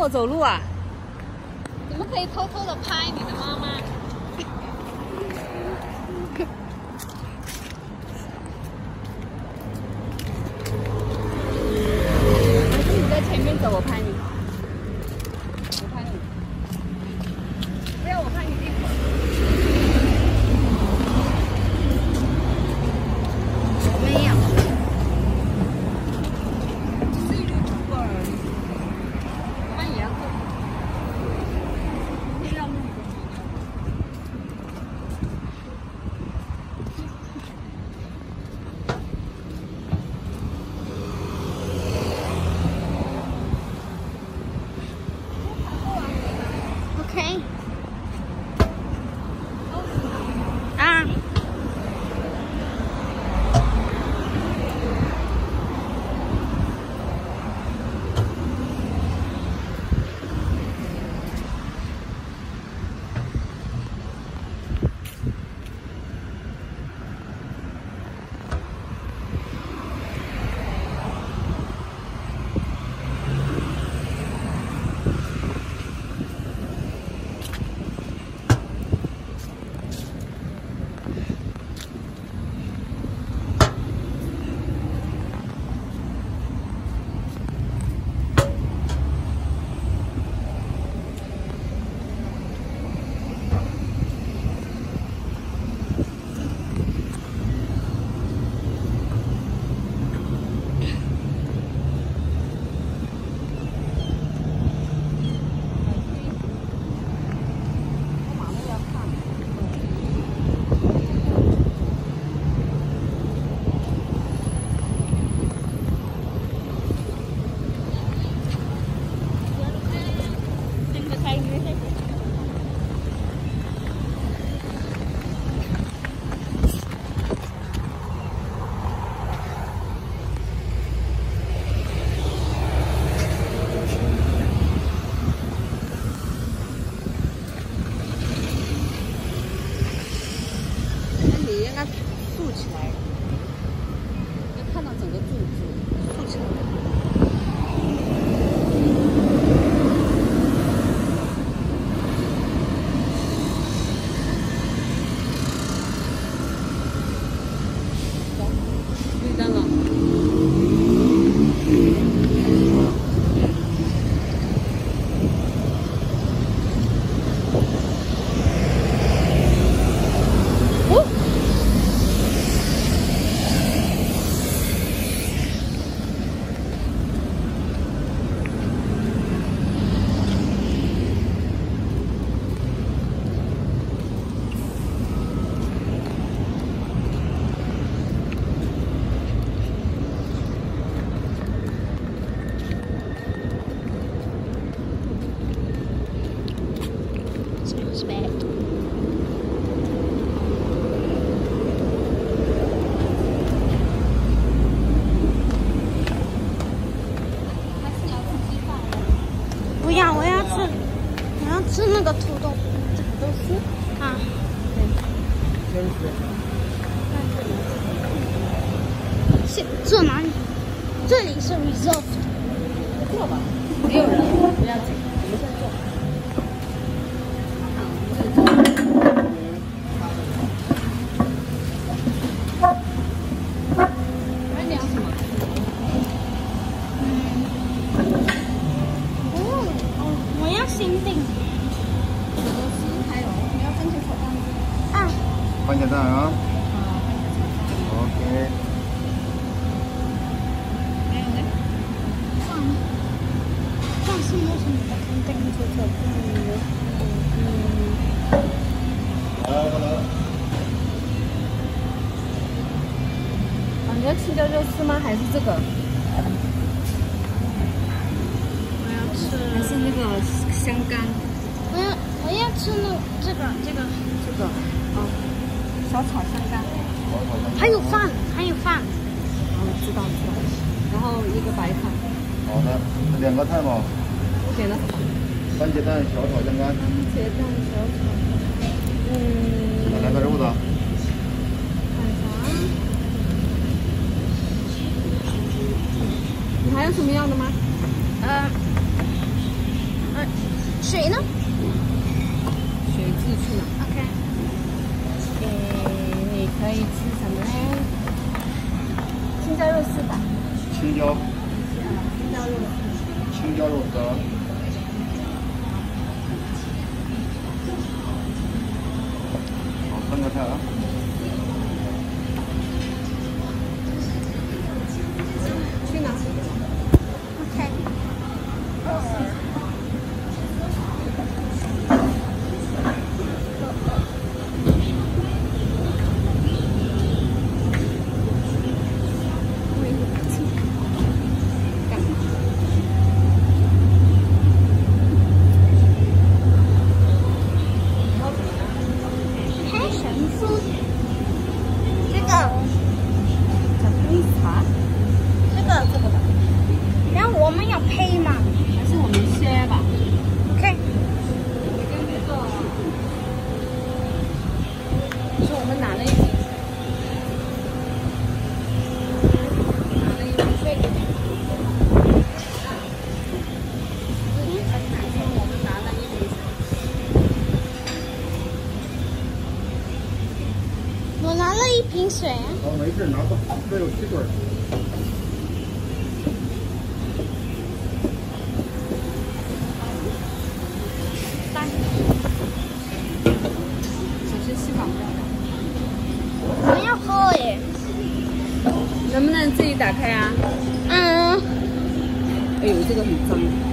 我走路啊？你们可以偷偷的拍你的妈妈？那个土豆，土豆丝啊。是这哪里？这里是 resort。坐吧，没有。人，不要紧，我们先坐。还聊什么？哦，我要新订还有你要番茄炒蛋吗？啊。啊，OK，还有呢？放放是有什么的？你要青椒肉丝吗？还是这个？我要吃，还是那个香干？我要我要吃那这个这个，这个？啊，小炒香干。还有饭还有饭。哦，知道知道。然后一个白菜。好的，两个菜嘛，点了。番茄蛋小炒香干，番茄蛋小炒。嗯，来个肉的，青椒肉，青椒肉丝，好分啊。配嘛还是我们歇吧？？OK。我跟那个，是我们拿了一瓶，拿了一瓶水。我们拿了一瓶水。我拿了一瓶水。好，没事，拿吧，这有汽水儿。小心吸管不要打。我们要喝耶。能不能自己打开啊？嗯。哎呦，这个很脏。